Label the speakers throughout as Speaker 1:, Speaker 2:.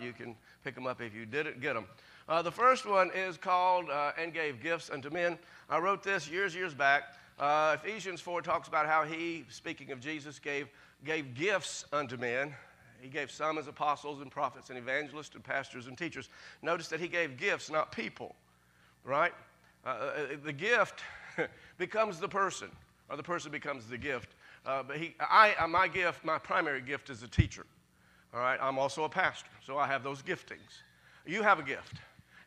Speaker 1: out, you can pick them up if you didn't get them. Uh, the first one is called uh, "And Gave Gifts Unto Men." I wrote this years, years back. Uh, Ephesians 4 talks about how he, speaking of Jesus, gave gave gifts unto men. He gave some as apostles and prophets and evangelists and pastors and teachers. Notice that he gave gifts, not people, right? Uh, uh the gift becomes the person, or the person becomes the gift. Uh, but he, I, uh, my gift, my primary gift is a teacher. All right, I'm also a pastor, so I have those giftings. You have a gift.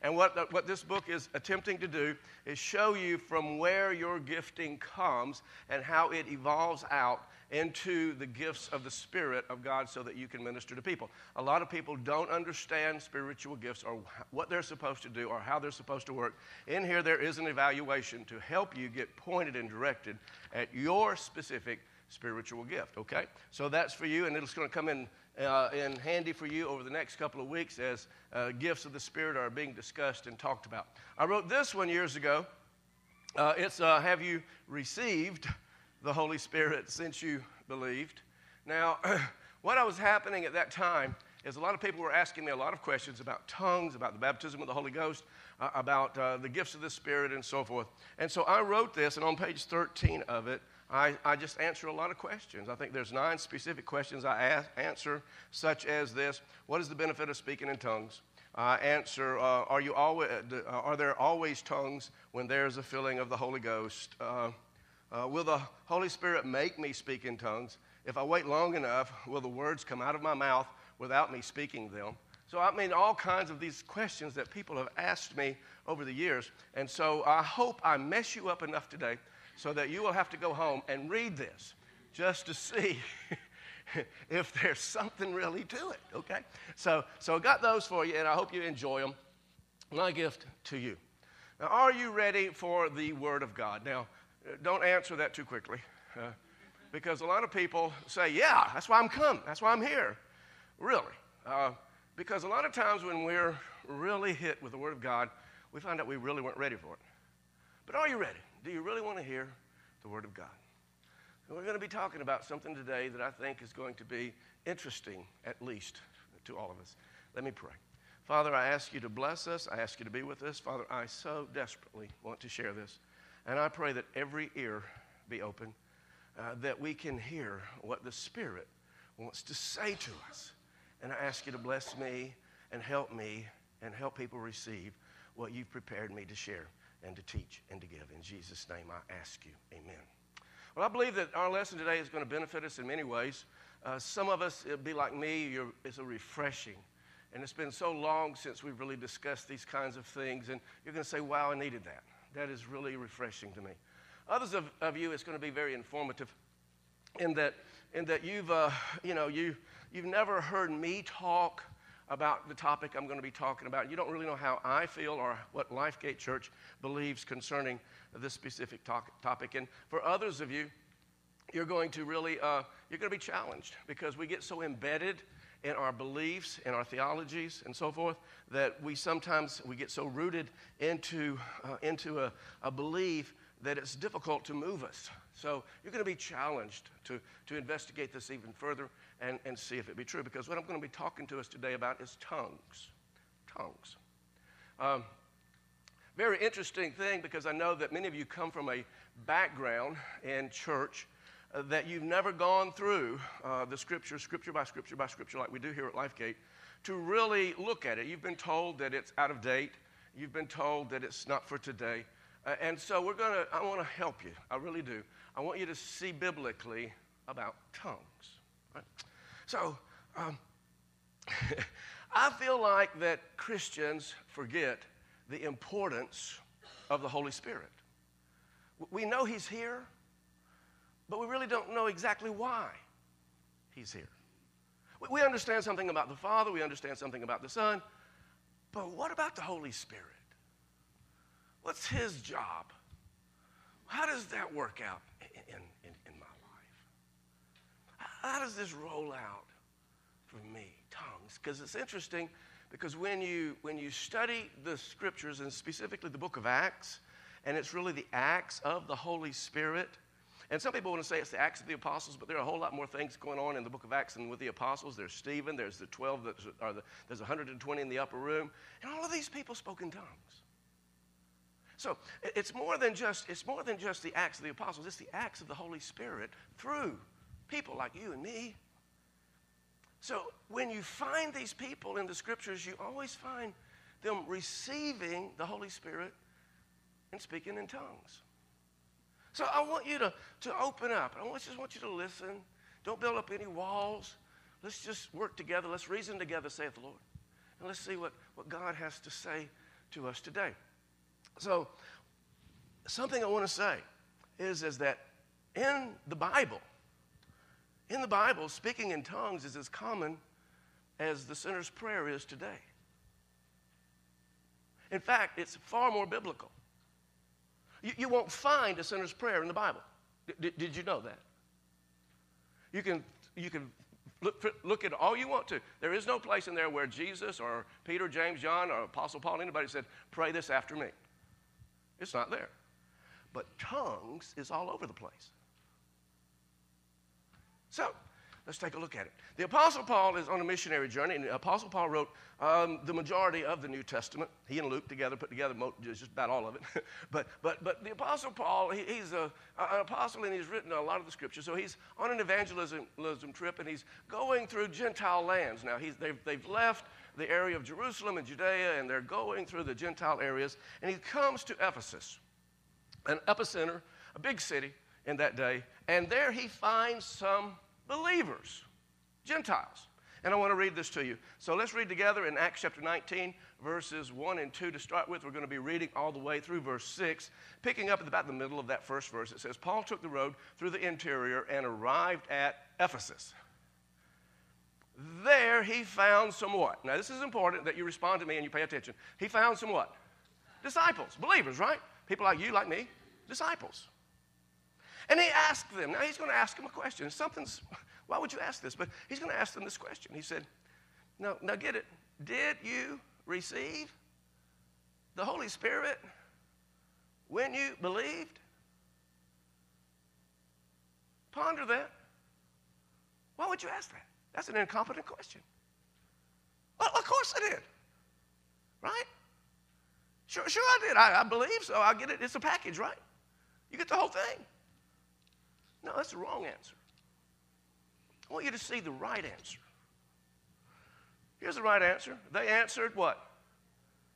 Speaker 1: And what, what this book is attempting to do is show you from where your gifting comes and how it evolves out into the gifts of the Spirit of God so that you can minister to people. A lot of people don't understand spiritual gifts or what they're supposed to do or how they're supposed to work. In here, there is an evaluation to help you get pointed and directed at your specific spiritual gift, okay? So that's for you, and it's going to come in uh, and handy for you over the next couple of weeks as uh, gifts of the Spirit are being discussed and talked about. I wrote this one years ago. Uh, it's uh, Have You Received the Holy Spirit since you believed? Now, what was happening at that time is a lot of people were asking me a lot of questions about tongues, about the baptism of the Holy Ghost, uh, about uh, the gifts of the Spirit, and so forth. And so I wrote this, and on page 13 of it, I, I just answer a lot of questions. I think there's nine specific questions I ask, answer, such as this What is the benefit of speaking in tongues? I answer, uh, are, you always, uh, uh, are there always tongues when there's a filling of the Holy Ghost? Will the Holy Spirit make me speak in tongues? If I wait long enough, will the words come out of my mouth without me speaking them? So, I mean, all kinds of these questions that people have asked me over the years. And so, I hope I mess you up enough today so that you will have to go home and read this just to see if there's something really to it, okay? So, so I got those for you, and I hope you enjoy them. My gift to you. Now, are you ready for the Word of God? Now, don't answer that too quickly, uh, because a lot of people say, Yeah, that's why I'm come. That's why I'm here. Really. Uh, because a lot of times when we're really hit with the Word of God, we find out we really weren't ready for it. But are you ready? Do you really want to hear the Word of God? And we're going to be talking about something today that I think is going to be interesting, at least to all of us. Let me pray. Father, I ask you to bless us. I ask you to be with us. Father, I so desperately want to share this. And I pray that every ear be open, uh, that we can hear what the Spirit wants to say to us. And I ask you to bless me and help me and help people receive what you've prepared me to share and to teach and to give. In Jesus' name, I ask you. Amen. Well, I believe that our lesson today is going to benefit us in many ways. Uh, some of us, it'll be like me, it's a refreshing. And it's been so long since we've really discussed these kinds of things. And you're going to say, wow, I needed that. That is really refreshing to me. Others of, of you, it's going to be very informative in that, in that you've, uh, you know, you, you've never heard me talk about the topic I'm going to be talking about. You don't really know how I feel or what Lifegate Church believes concerning this specific topic. And for others of you, you're going to really, uh, you're going to be challenged because we get so embedded in our beliefs and our theologies and so forth that we sometimes we get so rooted into, uh, into a, a belief that it's difficult to move us. So you're going to be challenged to, to investigate this even further and, and see if it be true. Because what I'm going to be talking to us today about is tongues. Tongues. Um, very interesting thing because I know that many of you come from a background in church uh, that you've never gone through uh, the scripture, scripture by scripture by scripture, like we do here at Lifegate, to really look at it. You've been told that it's out of date, you've been told that it's not for today. Uh, and so we're going to, I want to help you. I really do. I want you to see biblically about tongues. Right? So, um, I feel like that Christians forget the importance of the Holy Spirit. We know He's here, but we really don't know exactly why He's here. We understand something about the Father, we understand something about the Son, but what about the Holy Spirit? What's His job? How does that work out in, in, in my life? How does this roll out for me? Tongues. Because it's interesting because when you, when you study the scriptures, and specifically the book of Acts, and it's really the acts of the Holy Spirit, And some people want to say it's the Acts of the Apostles, but there are a whole lot more things going on in the book of Acts than with the apostles. There's Stephen, there's the 12, that are the, there's 120 in the upper room, and all of these people spoke in tongues. So it's more than just it's more than just the acts of the apostles. It's the acts of the Holy Spirit through people like you and me. So when you find these people in the scriptures, you always find them receiving the Holy Spirit and speaking in tongues. So I want you to, to open up. I just want you to listen. Don't build up any walls. Let's just work together. Let's reason together, saith the Lord. And let's see what, what God has to say to us today. So, something I want to say is, is that in the Bible, in the Bible, speaking in tongues is as common as the sinner's prayer is today. In fact, it's far more biblical. You, you won't find a sinner's prayer in the Bible. D- did you know that? You can, you can look, look at all you want to. There is no place in there where Jesus or Peter, James, John, or Apostle Paul, anybody said, Pray this after me. It's not there. But tongues is all over the place. So, Let's take a look at it. The Apostle Paul is on a missionary journey, and the Apostle Paul wrote um, the majority of the New Testament. He and Luke together put together just about all of it. but, but, but the Apostle Paul, he, he's a, an apostle, and he's written a lot of the scriptures. So he's on an evangelism trip, and he's going through Gentile lands. Now, he's, they've, they've left the area of Jerusalem and Judea, and they're going through the Gentile areas, and he comes to Ephesus, an epicenter, a big city in that day, and there he finds some believers, Gentiles. And I want to read this to you. So let's read together in Acts chapter 19, verses 1 and 2 to start with. We're going to be reading all the way through verse 6. Picking up at about the middle of that first verse, it says, Paul took the road through the interior and arrived at Ephesus. There he found some what? Now, this is important that you respond to me and you pay attention. He found some what? Disciples, believers, right? People like you, like me, disciples. And he asked them, now he's going to ask them a question. Something's, why would you ask this? But he's going to ask them this question. He said, now, now get it. Did you receive the Holy Spirit when you believed? Ponder that. Why would you ask that? That's an incompetent question. Well, of course I did. Right? Sure, sure I did. I, I believe so. I get it. It's a package, right? You get the whole thing. No, that's the wrong answer. I want you to see the right answer. Here's the right answer. They answered what?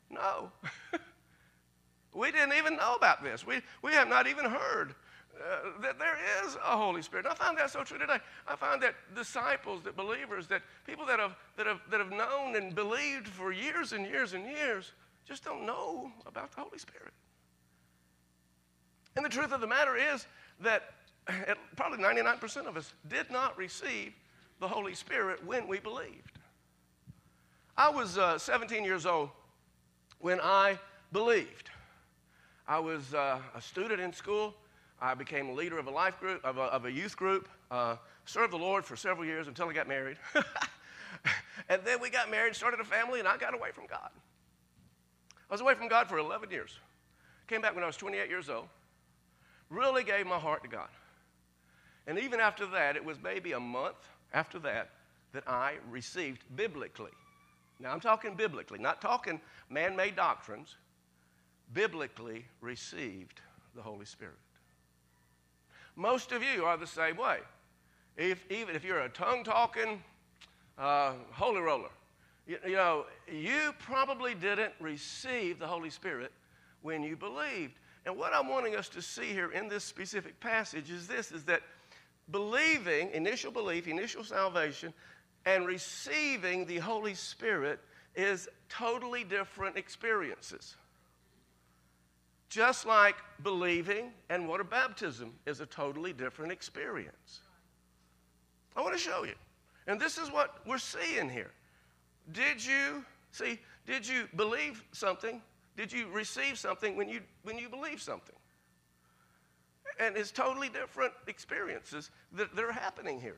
Speaker 1: No. we didn't even know about this. We, we have not even heard uh, that there is a Holy Spirit. And I find that so true today. I find that disciples, that believers, that people that have, that have, that have known and believed for years and years and years just don't know about the Holy Spirit. And the truth of the matter is that probably 99% of us did not receive the Holy Spirit when we believed. I was uh, 17 years old when I believed. I was uh, a student in school. I became a leader of a life group, of a, of a youth group, uh, served the Lord for several years until I got married. and then we got married, started a family, and I got away from God. I was away from God for 11 years. Came back when I was 28 years old. Really gave my heart to God. And even after that, it was maybe a month after that that I received biblically. Now I'm talking biblically, not talking man made doctrines, biblically received the Holy Spirit. Most of you are the same way. If, even if you're a tongue talking uh, holy roller, you, you know, you probably didn't receive the Holy Spirit when you believed. And what I'm wanting us to see here in this specific passage is this is that believing, initial belief, initial salvation, and receiving the Holy Spirit is totally different experiences. Just like believing and water baptism is a totally different experience. I want to show you. And this is what we're seeing here. Did you, see, did you believe something? Did you receive something when you, when you believe something? And it's totally different experiences that, that are happening here.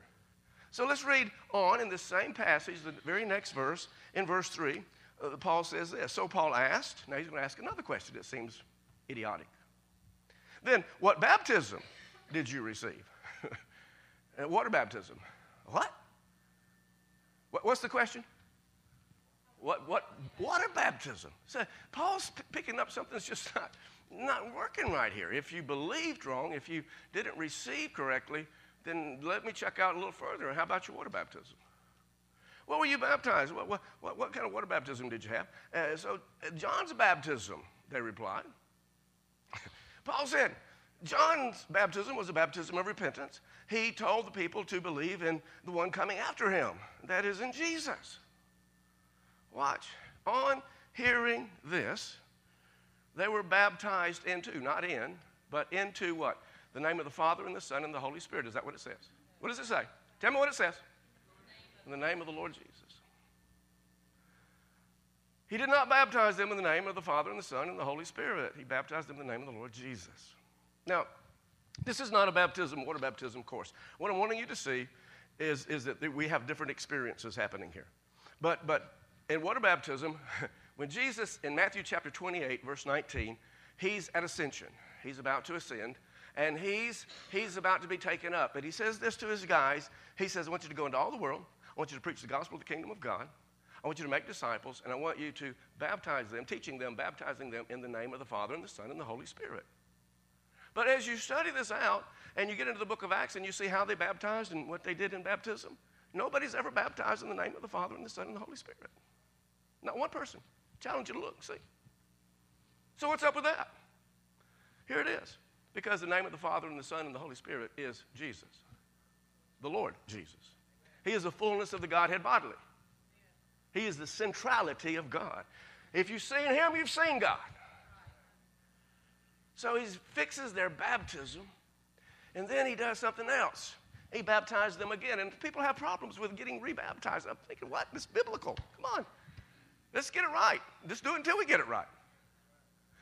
Speaker 1: So let's read on in the same passage, the very next verse, in verse 3. Uh, Paul says this. So Paul asked, now he's going to ask another question that seems idiotic. Then, what baptism did you receive? water baptism. What? What's the question? What, what, water baptism. So Paul's p- picking up something that's just not, not working right here. If you believed wrong, if you didn't receive correctly, then let me check out a little further. How about your water baptism? What were you baptized? What, what, what, what kind of water baptism did you have? Uh, so, uh, John's baptism, they replied. Paul said, John's baptism was a baptism of repentance. He told the people to believe in the one coming after him, that is, in Jesus. Watch. On hearing this, they were baptized into, not in, but into what? The name of the Father and the Son and the Holy Spirit. Is that what it says? What does it say? Tell me what it says. In the name of the Lord Jesus. He did not baptize them in the name of the Father and the Son and the Holy Spirit. He baptized them in the name of the Lord Jesus. Now, this is not a baptism, water baptism course. What I'm wanting you to see is, is that we have different experiences happening here. But, but in water baptism, when Jesus, in Matthew chapter 28, verse 19, he's at ascension. He's about to ascend, and he's, he's about to be taken up. And he says this to his guys. He says, I want you to go into all the world. I want you to preach the gospel of the kingdom of God. I want you to make disciples, and I want you to baptize them, teaching them, baptizing them in the name of the Father and the Son and the Holy Spirit. But as you study this out and you get into the book of Acts and you see how they baptized and what they did in baptism, nobody's ever baptized in the name of the Father and the Son and the Holy Spirit. Not one person. Challenge you to look, see. So what's up with that? Here it is. Because the name of the Father and the Son and the Holy Spirit is Jesus, the Lord Jesus. He is the fullness of the Godhead bodily. He is the centrality of God. If you've seen Him, you've seen God. So he fixes their baptism, and then he does something else. He baptized them again. And people have problems with getting rebaptized. I'm thinking, what? This biblical. Come on. Let's get it right. Just do it until we get it right.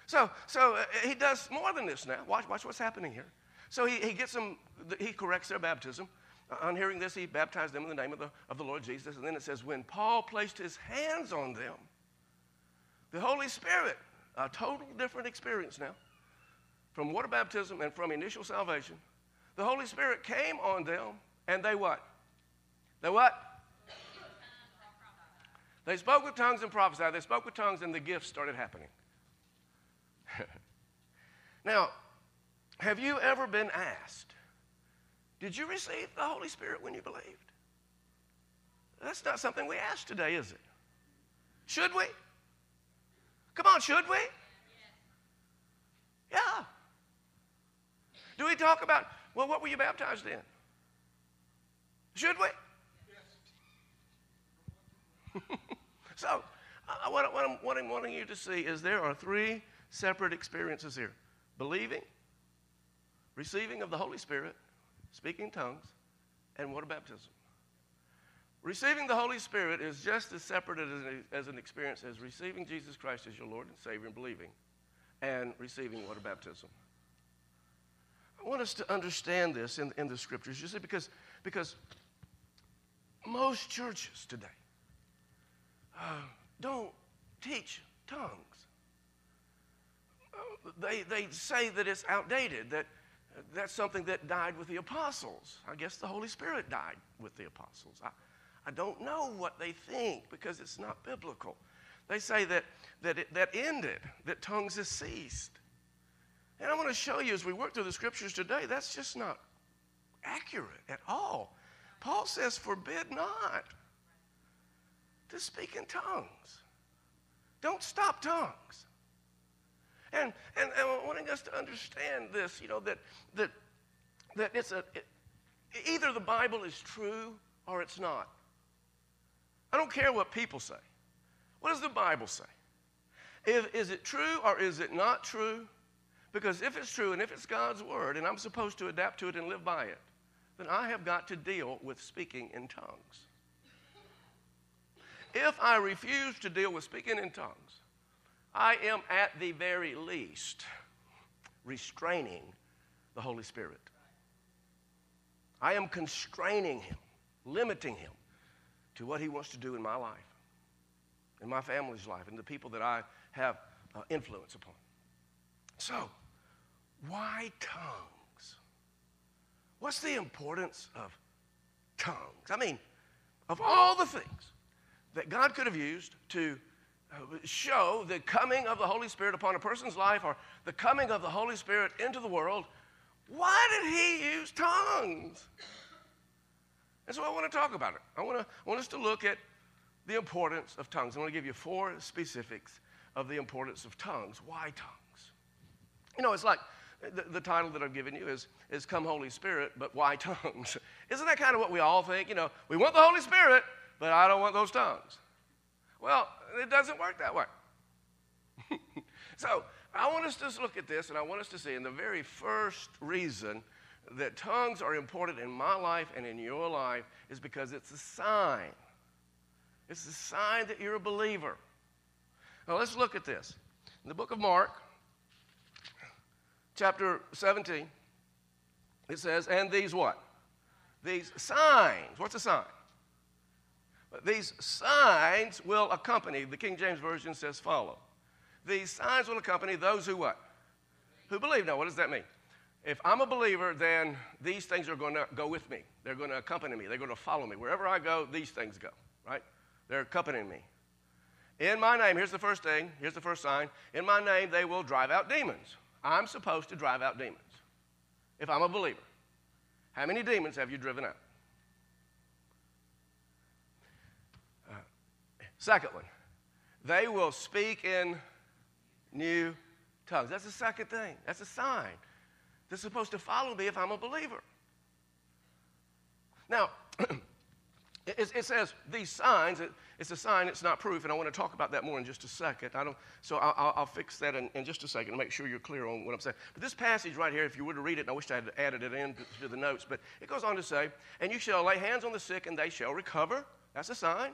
Speaker 1: So, so uh, he does more than this now. Watch, watch what's happening here. So he, he gets them, he corrects their baptism. Uh, on hearing this, he baptized them in the name of the, of the Lord Jesus. And then it says, when Paul placed his hands on them, the Holy Spirit, a total different experience now from water baptism and from initial salvation, the Holy Spirit came on them, and they what? They what? They spoke with tongues and prophesied. They spoke with tongues, and the gifts started happening. now, have you ever been asked, Did you receive the Holy Spirit when you believed? That's not something we ask today, is it? Should we? Come on, should we? Yeah. Do we talk about, well, what were you baptized in? Should we? Yes. so, uh, what, what, I'm, what I'm wanting you to see is there are three separate experiences here believing, receiving of the Holy Spirit, speaking tongues, and water baptism. Receiving the Holy Spirit is just as separate as an, as an experience as receiving Jesus Christ as your Lord and Savior and believing, and receiving water baptism. I want us to understand this in, in the scriptures, you see, because, because most churches today don't teach tongues. They, they say that it's outdated, that that's something that died with the apostles. I guess the Holy Spirit died with the apostles. I, I don't know what they think because it's not biblical. They say that, that it, that ended, that tongues has ceased. And I want to show you as we work through the scriptures today, that's just not accurate at all. Paul says, forbid not to speak in tongues. Don't stop tongues. And, and, and wanting us to understand this, you know, that, that, that it's a, it, either the Bible is true or it's not. I don't care what people say. What does the Bible say? If, is it true or is it not true? Because if it's true and if it's God's word and I'm supposed to adapt to it and live by it, then I have got to deal with speaking in tongues. If I refuse to deal with speaking in tongues, I am at the very least restraining the Holy Spirit. I am constraining him, limiting him to what he wants to do in my life, in my family's life, and the people that I have uh, influence upon. So, why tongues? what's the importance of tongues? I mean, of all the things that God could have used to uh, show the coming of the Holy Spirit upon a person's life or the coming of the Holy Spirit into the world, why did he use tongues? And so I want to talk about it. I want, to, I want us to look at the importance of tongues. I want to give you four specifics of the importance of tongues. Why tongues? You know, it's like the, the, title that I've given you is, is Come Holy Spirit, but why tongues? Isn't that kind of what we all think? You know, we want the Holy Spirit, but I don't want those tongues. Well, it doesn't work that way. so I want us to look at this and I want us to see, in the very first reason that tongues are important in my life and in your life is because it's a sign. It's a sign that you're a believer. Now let's look at this. In the book of Mark, chapter 17, it says, and these what? These signs. What's a sign? These signs will accompany, the King James Version says follow. These signs will accompany those who what? Who believe. Now, what does that mean? If I'm a believer, then these things are going to go with me. They're going to accompany me. They're going to follow me. Wherever I go, these things go, right? They're accompanying me. In my name, here's the first thing, here's the first sign. In my name, they will drive out demons. I'm supposed to drive out demons if I'm a believer. How many demons have you driven out? Second one, they will speak in new tongues. That's the second thing. That's a sign. They're supposed to follow me if I'm a believer. Now, it, says these signs, it, it's a sign, it's not proof, and I want to talk about that more in just a second. I don't, so I'll, I'll fix that in, in, just a second to make sure you're clear on what I'm saying. But this passage right here, if you were to read it, and I wish I had added it in to the notes, but it goes on to say, And you shall lay hands on the sick, and they shall recover. That's a sign.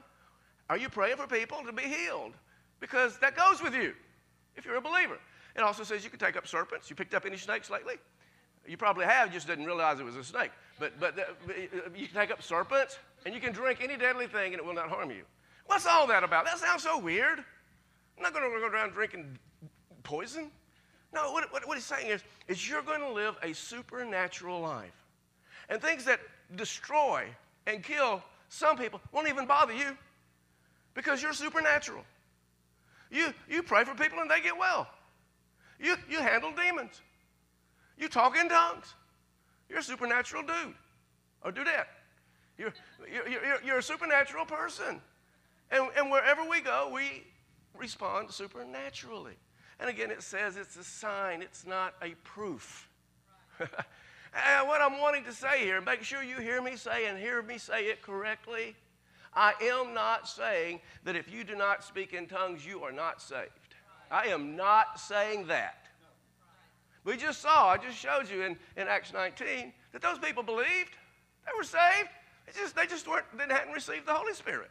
Speaker 1: Are you praying for people to be healed? Because that goes with you if you're a believer. It also says you can take up serpents. You picked up any snakes lately? You probably have, just didn't realize it was a snake. But, but, uh, but uh, you can take up serpents, and you can drink any deadly thing, and it will not harm you. What's all that about? That sounds so weird. I'm not going to go around drinking poison. No, what, what, what he's saying is, is you're going to live a supernatural life. And things that destroy and kill some people won't even bother you because you're supernatural. You, you pray for people and they get well. You, you handle demons. You talk in tongues. You're a supernatural dude oh, or dudette. You're, you're, you're, you're a supernatural person. And, and wherever we go, we respond supernaturally. And again, it says it's a sign, it's not a proof. and what I'm wanting to say here, make sure you hear me say and hear me say it correctly. I am not saying that if you do not speak in tongues, you are not saved. I am not saying that. We just saw, I just showed you in, in Acts 19, that those people believed. They were saved. It's just, they just weren't, they hadn't received the Holy Spirit.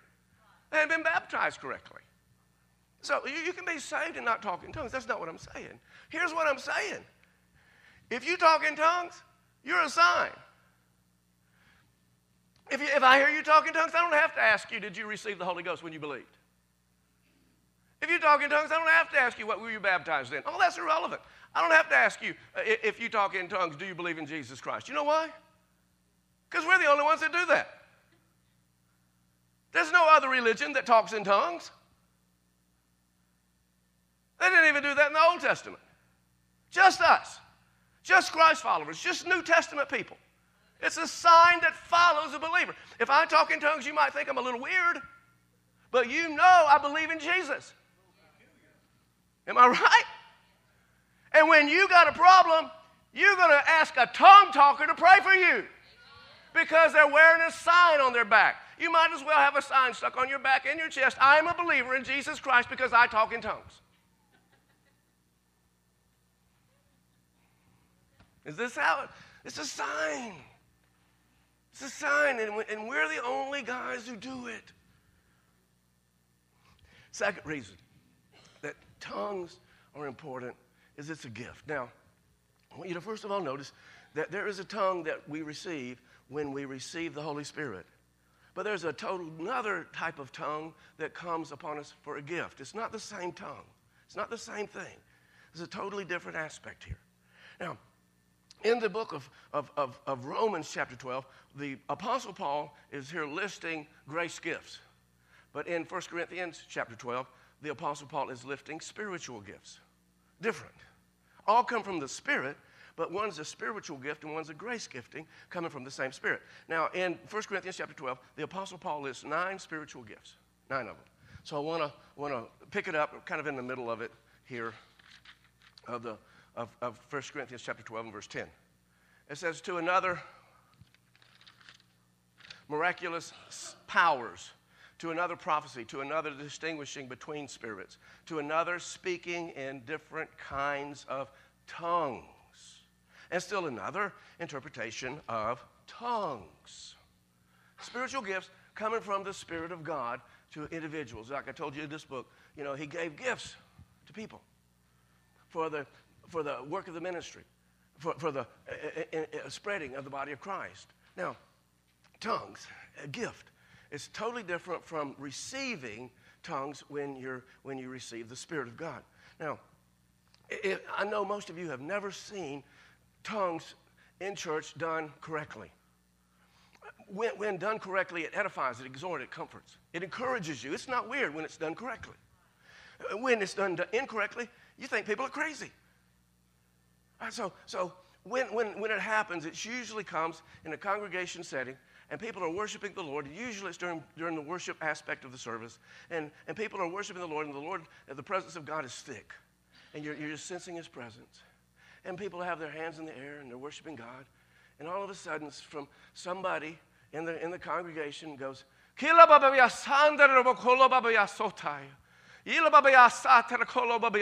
Speaker 1: They hadn't been baptized correctly. So you, you can be saved and not talk in tongues. That's not what I'm saying. Here's what I'm saying. If you talk in tongues, you're a sign. If, you, if I hear you talking tongues, I don't have to ask you, did you receive the Holy Ghost when you believed? If you talk in tongues, I don't have to ask you, what were you baptized in? Oh, that's irrelevant. I don't have to ask you uh, if you talk in tongues, do you believe in Jesus Christ? You know why? Because we're the only ones that do that. There's no other religion that talks in tongues. They didn't even do that in the Old Testament. Just us. Just Christ followers. Just New Testament people. It's a sign that follows a believer. If I talk in tongues, you might think I'm a little weird, but you know I believe in Jesus. Am I right? And when you got a problem, you're going to ask a tongue talker to pray for you because they're wearing a sign on their back. You might as well have a sign stuck on your back and your chest. I am a believer in Jesus Christ because I talk in tongues. Is this how? It's a sign. It's a sign, and, we're the only guys who do it. Second reason that tongues are important is it's a gift. Now, I want you to first of all notice that there is a tongue that we receive when we receive the Holy Spirit. But there's a total another type of tongue that comes upon us for a gift. It's not the same tongue. It's not the same thing. There's a totally different aspect here. Now, in the book of, of, of, of, Romans, chapter 12, the Apostle Paul is here listing grace gifts. But in 1 Corinthians, chapter 12, the Apostle Paul is listing spiritual gifts. Different. All come from the Spirit, but one's a spiritual gift and one's a grace gifting coming from the same Spirit. Now, in 1 Corinthians, chapter 12, the Apostle Paul lists nine spiritual gifts, nine of them. So I want to want to pick it up kind of in the middle of it here of the of, of 1 Corinthians chapter 12 and verse 10. It says, To another, miraculous powers, to another prophecy, to another distinguishing between spirits, to another speaking in different kinds of tongues, and still another interpretation of tongues. Spiritual gifts coming from the Spirit of God to individuals. Like I told you in this book, you know, He gave gifts to people for the for the work of the ministry, for, for the uh, uh, uh, spreading of the body of Christ. Now, tongues, a gift, is totally different from receiving tongues when, you're, when you receive the Spirit of God. Now, I know most of you have never seen tongues in church done correctly. When, when, done correctly, it edifies, it exhorts, it comforts, it encourages you. It's not weird when it's done correctly. When it's done incorrectly, you think people are crazy. So, so when, when, when it happens, it usually comes in a congregation setting and people are worshiping the Lord. Usually it's during, during the worship aspect of the service. And, and people are worshiping the Lord, and the Lord, the presence of God is thick. And you're, you're just sensing His presence. And people have their hands in the air and they're worshiping God. And all of a sudden, from somebody in the, in the congregation goes, Ila baba ya baba yo sotai. Ilandara kolo baba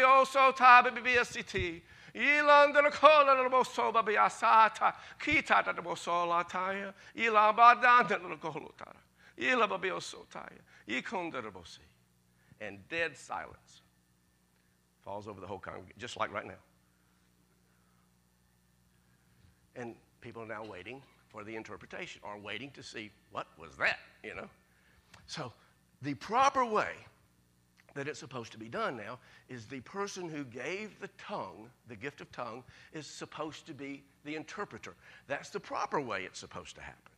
Speaker 1: yo sotai baby ya city. Ilandara kolo na bo so baba ya sata. Kita da bo so la taya. Ila badanda na kolo tara. Ila baba yo sotaya. Ikondara bo si. And dead silence falls over the whole congregation, just like right now. And people are now waiting for the interpretation or waiting to see what was that, you know. So, the proper way that it's supposed to be done now is the person who gave the tongue, the gift of tongue, is supposed to be the interpreter. That's the proper way it's supposed to happen.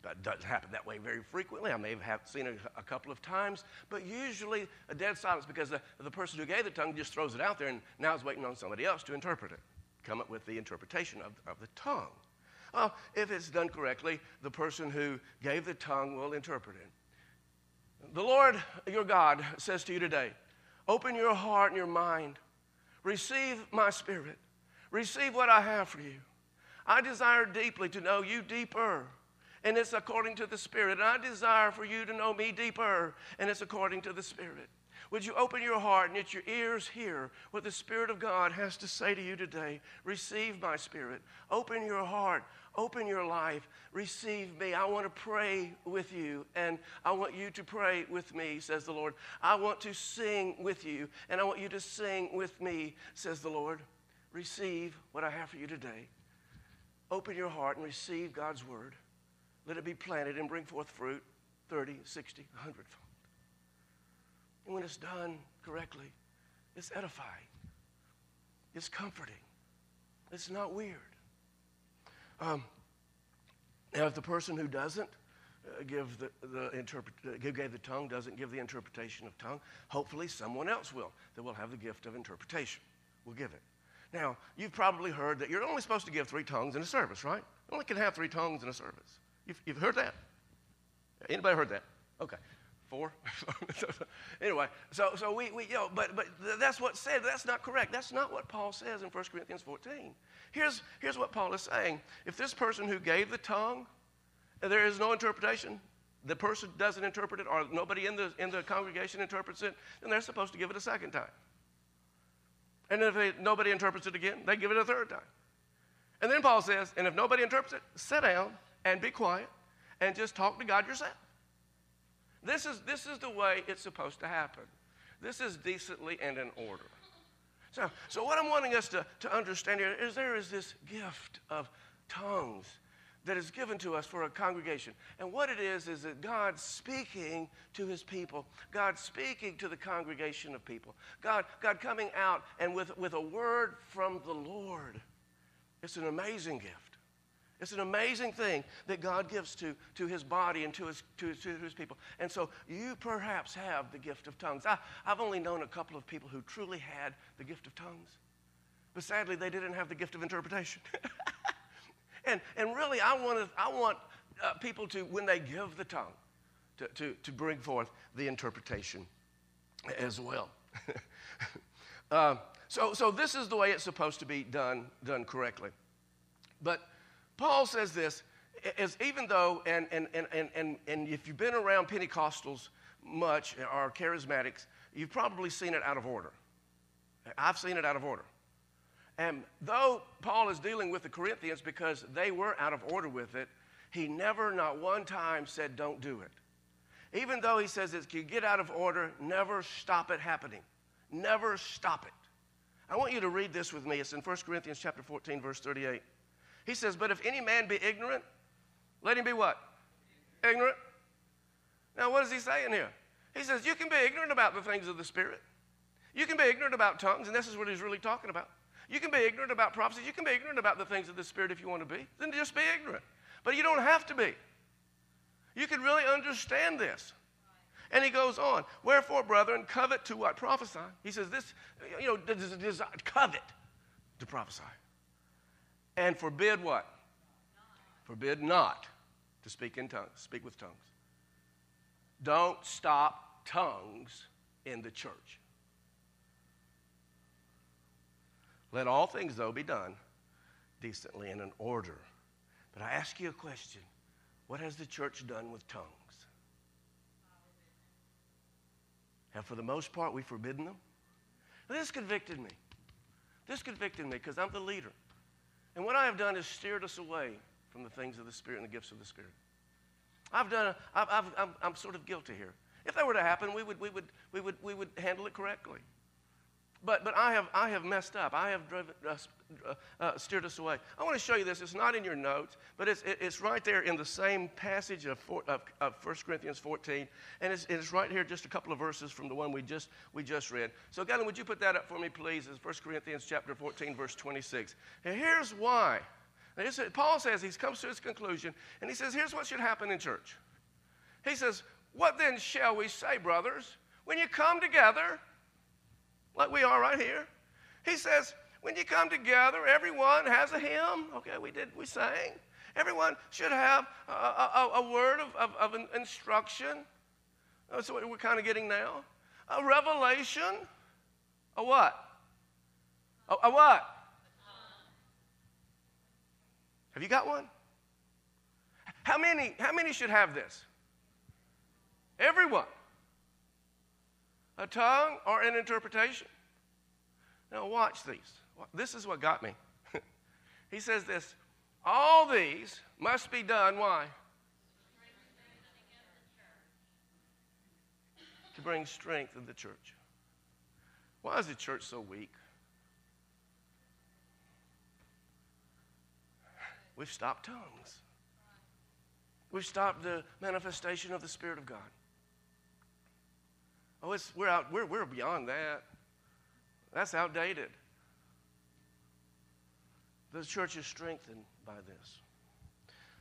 Speaker 1: But it doesn't happen that way very frequently. I may have seen it a couple of times, but usually a dead silence because the, the person who gave the tongue just throws it out there and now is waiting on somebody else to interpret it, come up with the interpretation of, of the tongue. Well, if it's done correctly, the person who gave the tongue will interpret it. The Lord your God says to you today open your heart and your mind, receive my spirit, receive what I have for you. I desire deeply to know you deeper, and it's according to the Spirit. And I desire for you to know me deeper, and it's according to the Spirit. Would you open your heart and let your ears hear what the Spirit of God has to say to you today? Receive my Spirit. Open your heart. Open your life. Receive me. I want to pray with you, and I want you to pray with me, says the Lord. I want to sing with you, and I want you to sing with me, says the Lord. Receive what I have for you today. Open your heart and receive God's word. Let it be planted and bring forth fruit 30, 60, 100 fold. And when it's done correctly, it's edifying, it's comforting, it's not weird. Um, now, if the person who doesn't uh, give the, the interpret, uh, give, gave the tongue doesn't give the interpretation of tongue, hopefully someone else will that will have the gift of interpretation. Will give it. Now, you've probably heard that you're only supposed to give three tongues in a service, right? You only can have three tongues in a service. You've, you've heard that? Anybody heard that? Okay. Four? anyway, so, so we, we, you know, but, but that's what's said. That's not correct. That's not what Paul says in 1 Corinthians 14. Here's, here's what Paul is saying. If this person who gave the tongue, uh, there is no interpretation, the person doesn't interpret it, or nobody in the, in the congregation interprets it, then they're supposed to give it a second time. And if they, nobody interprets it again, they give it a third time. And then Paul says, and if nobody interprets it, sit down and be quiet and just talk to God yourself. This is, this is the way it's supposed to happen. This is decently and in order. So, so what I'm wanting us to, to understand here is there is this gift of tongues that is given to us for a congregation. And what it is, is that God speaking to his people, God speaking to the congregation of people, God, God coming out and with, with a word from the Lord. It's an amazing gift. It's an amazing thing that God gives to, to his body and to his, to, to his people. And so you perhaps have the gift of tongues. I, I've only known a couple of people who truly had the gift of tongues, but sadly, they didn't have the gift of interpretation. And, and really, I want, I want uh, people to, when they give the tongue, to, to, to bring forth the interpretation as well. uh, so, so this is the way it's supposed to be done, done correctly. But Paul says this, is even though, and, and, and, and, and, if you've been around Pentecostals much, or charismatics, you've probably seen it out of order. I've seen it out of order. And though Paul is dealing with the Corinthians because they were out of order with it, he never, not one time, said, Don't do it. Even though he says it you get out of order, never stop it happening. Never stop it. I want you to read this with me. It's in 1 Corinthians chapter 14, verse 38. He says, But if any man be ignorant, let him be what? Ignorant. Now, what is he saying here? He says, You can be ignorant about the things of the Spirit. You can be ignorant about tongues, and this is what he's really talking about. You can be ignorant about prophecies. You can be ignorant about the things of the Spirit if you want to be. Then just be ignorant. But you don't have to be. You can really understand this. And he goes on, wherefore, brethren, covet to what? Prophesy. He says, this, you know, desire, covet to prophesy. And forbid what? Forbid not to speak in tongues, speak with tongues. Don't stop tongues in the church. Let all things, though, be done decently and in order. But I ask you a question What has the church done with tongues? And for the most part, we've forbidden them. this convicted me. This convicted me because I'm the leader. And what I have done is steered us away from the things of the Spirit and the gifts of the Spirit. I've done, I've, I've, I'm, I'm sort of guilty here. If that were to happen, we would, we would, we would, we would handle it correctly. But, but I, have, I have messed up. I have driven, uh, uh, uh, steered us away. I want to show you this. It's not in your notes, but it's, it's right there in the same passage of, four, of, of 1 Corinthians 14. And it's, it's right here, just a couple of verses from the one we just, we just read. So, Galen, would you put that up for me, please? It's 1 Corinthians chapter 14, verse 26. And here's why. Paul says he comes to his conclusion, and he says, here's what should happen in church. He says, What then shall we say, brothers? When you come together, like we are right here. He says, when you come together, everyone has a hymn. Okay, we did, we sang. Everyone should have a, a, a word of, of, of instruction. Uh, That's what we're kind of getting now. A revelation. A what? A, a what? Have you got one? How many, how many should have this? Everyone a tongue, or an interpretation. Now, watch these. This is what got me. he says this all these must be done, why? To bring strength in the church. Why is the church so weak? We've stopped tongues. We've stopped the manifestation of the Spirit of God. Oh, it's, we're, out, we're, we're beyond that. That's outdated. The church is strengthened by this.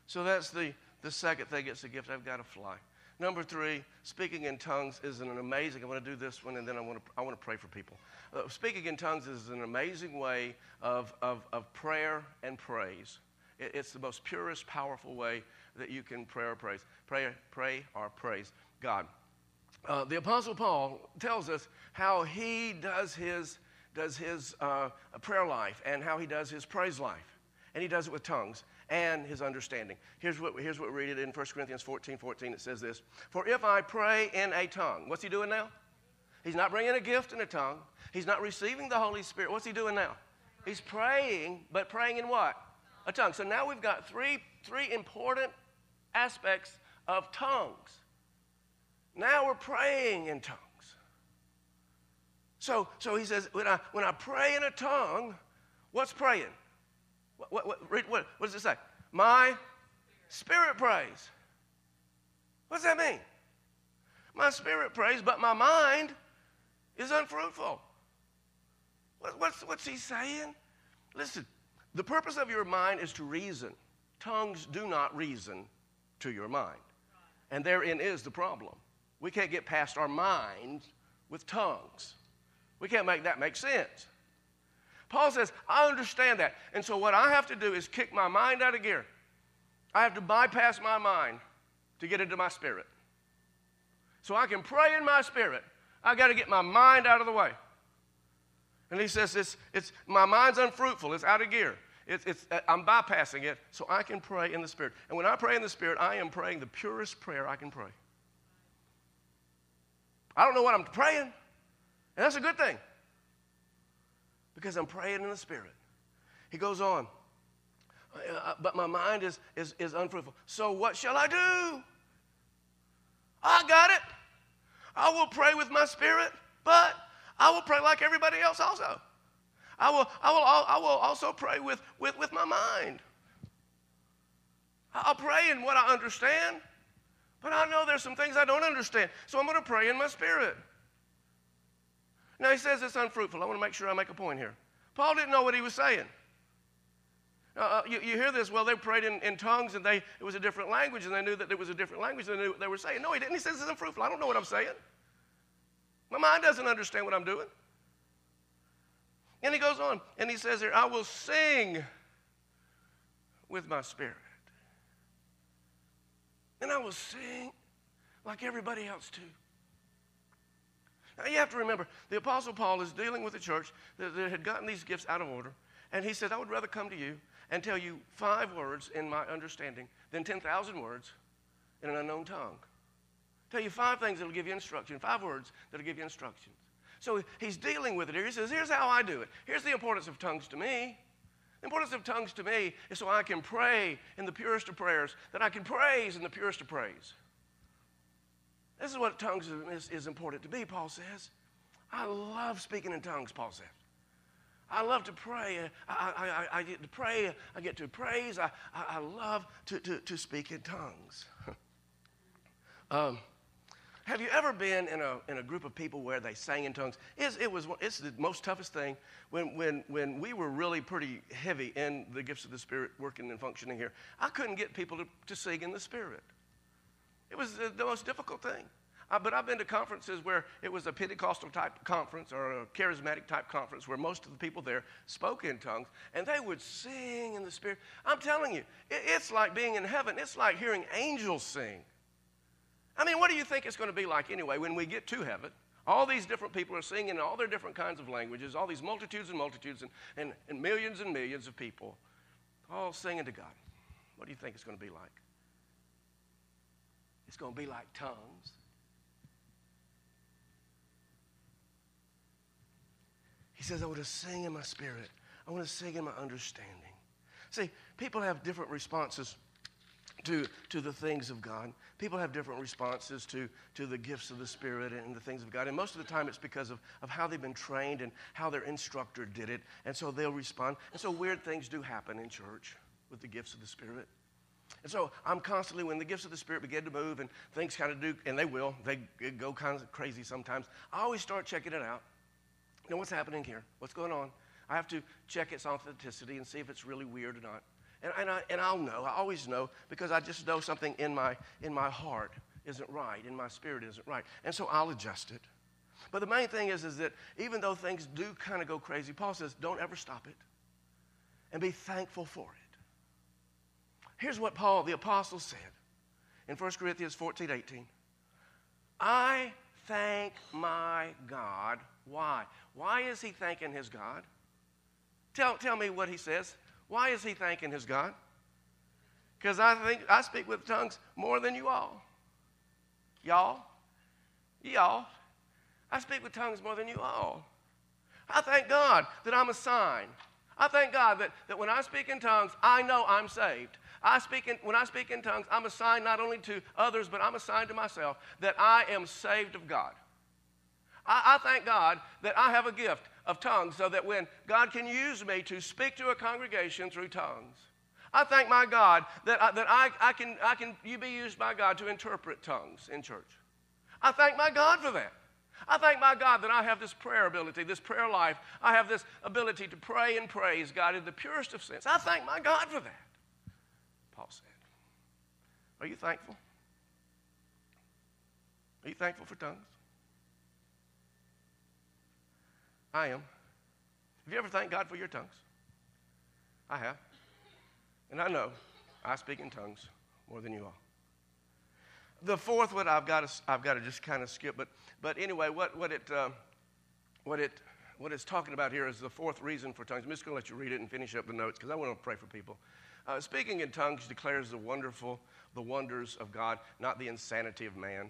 Speaker 1: So that's the, the second thing. It's a gift. I've got to fly. Number three, speaking in tongues is an amazing. I want to do this one, and then I want to, I want to pray for people. Uh, speaking in tongues is an amazing way of, of, of prayer and praise. It, it's the most purest, powerful way that you can pray or praise. Pray, pray or praise God. Uh, the Apostle Paul tells us how he does his, does his uh, prayer life and how he does his praise life. And he does it with tongues and his understanding. Here's what, here's what we read it in 1 Corinthians 14 14. It says this For if I pray in a tongue, what's he doing now? He's not bringing a gift in a tongue. He's not receiving the Holy Spirit. What's he doing now? He's praying, but praying in what? A tongue. So now we've got three, three important aspects of tongues. Now we're praying in tongues. So, so he says, when I, when I pray in a tongue, what's praying? What, what, what, what, what does it say? My spirit prays. What does that mean? My spirit prays, but my mind is unfruitful. What, what's, what's he saying? Listen, the purpose of your mind is to reason. Tongues do not reason to your mind. And therein is the problem. We can't get past our minds with tongues. We can't make that make sense. Paul says, I understand that. And so what I have to do is kick my mind out of gear. I have to bypass my mind to get into my spirit. So I can pray in my spirit. I got to get my mind out of the way. And he says, it's, it's, my mind's unfruitful, it's out of gear. It's, it's, uh, I'm bypassing it so I can pray in the Spirit. And when I pray in the Spirit, I am praying the purest prayer I can pray. I don't know what I'm praying, and that's a good thing because I'm praying in the Spirit. He goes on, uh, uh, but my mind is, is, is unfruitful. So what shall I do? I got it. I will pray with my spirit, but I will pray like everybody else also. I will, I will, I will also pray with, with, with my mind. I'll pray in what I understand, but I know there's some things I don't understand. So I'm going to pray in my spirit. Now he says it's unfruitful. I want to make sure I make a point here. Paul didn't know what he was saying. Uh, uh, you, you, hear this, well, they prayed in, in, tongues and they, it was a different language and they knew that it was a different language and they knew what they were saying. No, he didn't. He says it's unfruitful. I don't know what I'm saying. My mind doesn't understand what I'm doing. And he goes on and he says here, I will sing with my spirit. And I will sing like everybody else too. You have to remember, the Apostle Paul is dealing with a church that, that had gotten these gifts out of order. And he said, I would rather come to you and tell you five words in my understanding than 10,000 words in an unknown tongue. Tell you five things that'll give you instruction, five words that'll give you instructions. So he's dealing with it here. He says, Here's how I do it. Here's the importance of tongues to me. The importance of tongues to me is so I can pray in the purest of prayers, that I can praise in the purest of praise. This is what tongues is, is important to be, Paul says. I love speaking in tongues, Paul says. I love to pray. I, I, I, I, get to pray. I get to praise. I, I, love to, to, to speak in tongues. um, have you ever been in a, in a group of people where they sang in tongues? It's, it was, it's the most toughest thing when, when, when we were really pretty heavy in the gifts of the Spirit working and functioning here. I couldn't get people to, to sing in the Spirit. It was the, most difficult thing. Uh, but I've been to conferences where it was a Pentecostal type conference or a charismatic type conference where most of the people there spoke in tongues and they would sing in the Spirit. I'm telling you, it, it's like being in heaven. It's like hearing angels sing. I mean, what do you think it's going to be like anyway when we get to heaven? All these different people are singing in all their different kinds of languages, all these multitudes and multitudes and, and, and millions and millions of people all singing to God. What do you think it's going to be like? It's going to be like tongues. He says, I want to sing in my spirit. I want to sing in my understanding. See, people have different responses to, to the things of God. People have different responses to, to the gifts of the Spirit and the things of God. And most of the time, it's because of, of how they've been trained and how their instructor did it. And so they'll respond. And so weird things do happen in church with the gifts of the Spirit. And so I'm constantly, when the gifts of the Spirit begin to move and things kind of do, and they will, they go kind of crazy sometimes, I always start checking it out You know what's happening here, what's going on. I have to check its authenticity and see if it's really weird or not. And, and, I, and I'll know, I always know, because I just know something in my, in my heart isn't right, in my spirit isn't right. And so I'll adjust it. But the main thing is, is that even though things do kind of go crazy, Paul says, don't ever stop it and be thankful for it. Here's what Paul, the apostle, said in 1 Corinthians 14 18. I thank my God. Why? Why is he thanking his God? Tell, tell me what he says. Why is he thanking his God? Because I think I speak with tongues more than you all. Y'all, y'all, I speak with tongues more than you all. I thank God that I'm a sign. I thank God that, that when I speak in tongues, I know I'm saved. I speak in, when I speak in tongues, I'm a sign not only to others, but I'm a sign to myself that I am saved of God. I, I thank God that I have a gift of tongues so that when God can use me to speak to a congregation through tongues, I thank my God that, I, that I, I, can, I can, you be used by God to interpret tongues in church. I thank my God for that. I thank my God that I have this prayer ability, this prayer life. I have this ability to pray and praise God in the purest of sense. I thank my God for that. Paul said. Are you thankful? Are you thankful for tongues? I am. Have you ever thanked God for your tongues? I have. And I know I speak in tongues more than you all. The fourth one I've got to, I've got to just kind of skip, but, but anyway, what, what, it, uh, what, it, what it's talking about here is the fourth reason for tongues. I'm just going to let you read it and finish up the notes because I want to pray for people. Uh, speaking in tongues declares the wonderful, the wonders of God, not the insanity of man.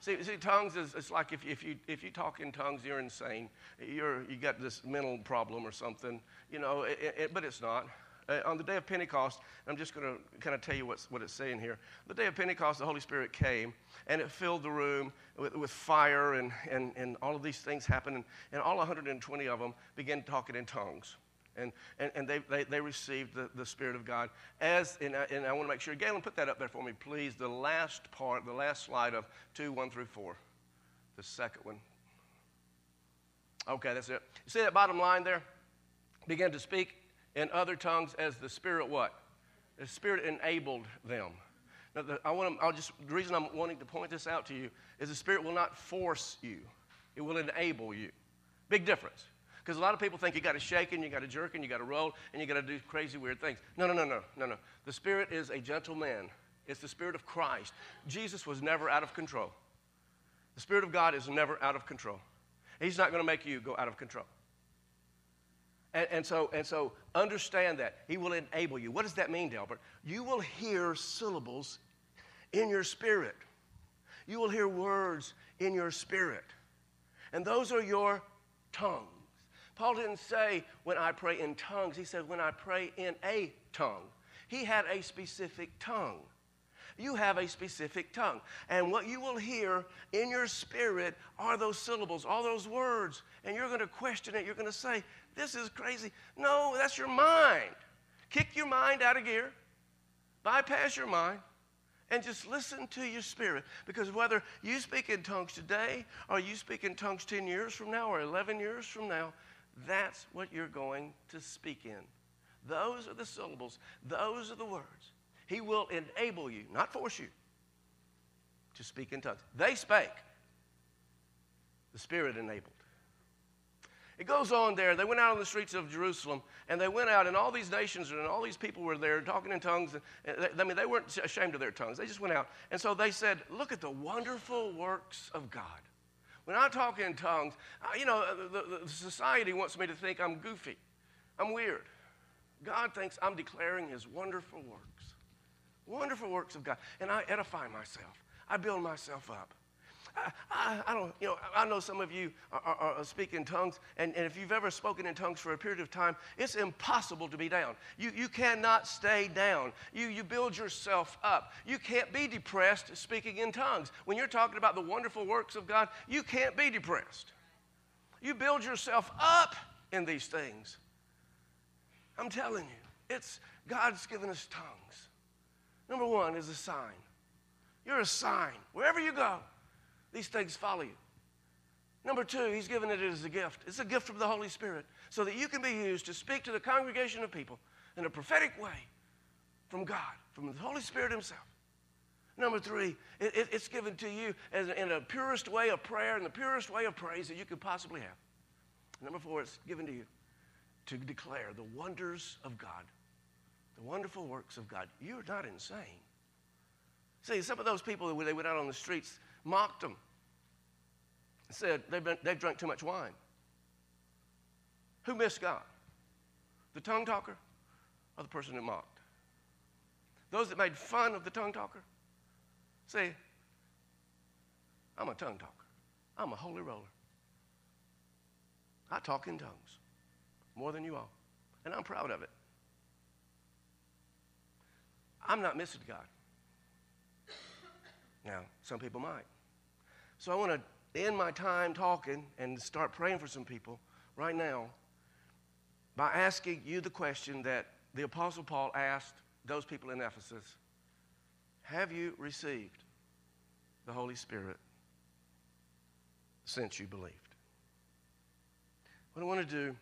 Speaker 1: See, see tongues is it's like if, if, you, if you talk in tongues, you're insane. You're, you got this mental problem or something, you know, it, it, but it's not. Uh, on the day of Pentecost, I'm just going to kind of tell you what's, what it's saying here. The day of Pentecost, the Holy Spirit came and it filled the room with, with fire and, and, and all of these things happened. And, and all 120 of them began talking in tongues and, and, and they, they, they received the, the Spirit of God. As, and I, and I want to make sure, Galen, put that up there for me, please. The last part, the last slide of 2, 1 through 4. The second one. Okay, that's it. You see that bottom line there? Began to speak in other tongues as the Spirit what? The Spirit enabled them. Now, the, I want to, I'll just, the reason I'm wanting to point this out to you is the Spirit will not force you, it will enable you. Big difference. Because a lot of people think you got to shake and you got to jerk and you got to roll and you got to do crazy weird things. No, no, no, no, no, no. The Spirit is a gentle man. It's the Spirit of Christ. Jesus was never out of control. The Spirit of God is never out of control. He's not going to make you go out of control. And, and, so, and so understand that. He will enable you. What does that mean, Delbert? You will hear syllables in your spirit. You will hear words in your spirit. And those are your tongues. Paul didn't say, when I pray in tongues, he said, when I pray in a tongue. He had a specific tongue. You have a specific tongue. And what you will hear in your spirit are those syllables, all those words. And you're going to question it. You're going to say, This is crazy. No, that's your mind. Kick your mind out of gear, bypass your mind, and just listen to your spirit. Because whether you speak in tongues today, or you speak in tongues 10 years from now, or 11 years from now, that's what you're going to speak in. Those are the syllables, those are the words. He will enable you, not force you, to speak in tongues. They spake, the Spirit enabled. It goes on there. They went out on the streets of Jerusalem, and they went out, and all these nations and all these people were there talking in tongues. I mean, they weren't ashamed of their tongues. They just went out. And so they said, Look at the wonderful works of God. When I talk in tongues, uh, you know, uh, the, the society wants me to think I'm goofy, I'm weird. God thinks I'm declaring his wonderful works, wonderful works of God. And I edify myself, I build myself up. I, I, don't, you know, I know some of you are, are, are tongues, and, and if you've ever spoken in tongues for a period of time, it's impossible to be down. You, you cannot stay down. You, you build yourself up. You can't be depressed speaking in tongues. When you're talking about the wonderful works of God, you can't be depressed. You build yourself up in these things. I'm telling you, it's God's given us tongues. Number one is a sign. You're a sign. Wherever you go, these things follow you. Number two, he's given it as a gift. It's a gift from the Holy Spirit so that you can be used to speak to the congregation of people in a prophetic way from God, from the Holy Spirit himself. Number three, it, it, it's given to you as, in a purest way of prayer and the purest way of praise that you could possibly have. Number four, it's given to you to declare the wonders of God, the wonderful works of God. You're not insane. See, some of those people, when they went out on the streets, mocked them, said they've, been, they've drunk too much wine. Who missed God? The tongue talker or the person who mocked? Those that made fun of the tongue talker say, I'm a tongue talker. I'm a holy roller. I talk in tongues more than you all, and I'm proud of it. I'm not missing God. Now, some people might. So I want to end my time talking and start praying for some people right now by asking you the question that the Apostle Paul asked those people in Ephesus, have you received the Holy Spirit since you believed? What I want to do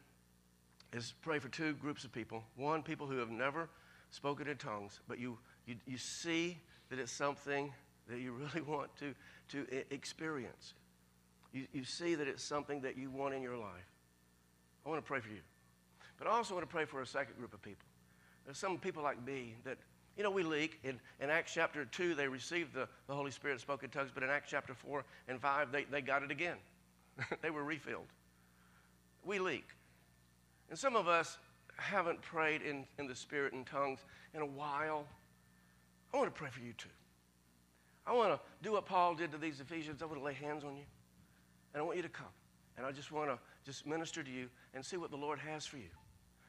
Speaker 1: is pray for two groups of people. One, people who have never spoken in tongues, but you, you, you see that it's something that you really want to, to experience. You, you see that it's something that you want in your life. I want to pray for you. But I also want to pray for a second group of people. There's some people like me that, you know, we leak. In, in Acts chapter 2, they received the, the Holy Spirit, spoke in tongues, but in Acts chapter 4 and 5, they, they got it again. they were refilled. We leak. And some of us haven't prayed in, in the Spirit in tongues in a while. I want to pray for you too. I want to do what Paul did to these Ephesians. I want to lay hands on you. And I want you to come. And I just want to just minister to you and see what the Lord has for you.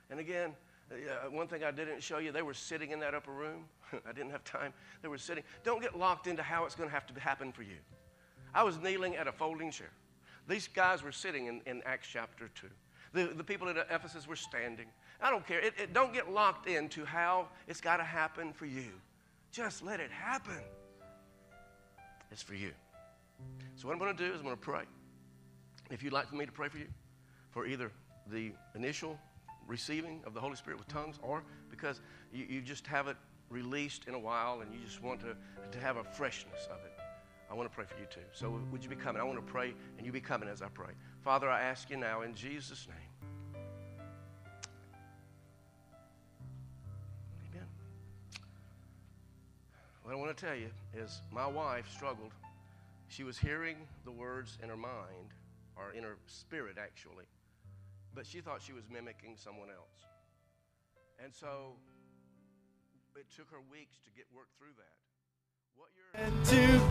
Speaker 1: And again, uh, one thing I didn't show you, they were sitting in that upper room. I didn't have time. They were sitting. Don't get locked into how it's going to have to happen for you. I was kneeling at a folding chair. These guys were sitting in, in Acts chapter 2. The, the people at Ephesus were standing. I don't care. It, it, don't get locked into how it's got to happen for you. Just let it happen. It's for you. So, what I'm going to do is I'm going to pray. If you'd like for me to pray for you, for either the initial receiving of the Holy Spirit with tongues or because you, you just haven't released in a while and you just want to, to have a freshness of it, I want to pray for you too. So, would you be coming? I want to pray and you be coming as I pray. Father, I ask you now in Jesus' name. What I want to tell you is my wife struggled. She was hearing the words in her mind, or in her spirit actually, but she thought she was mimicking someone else. And so it took her weeks to get work through that. What you're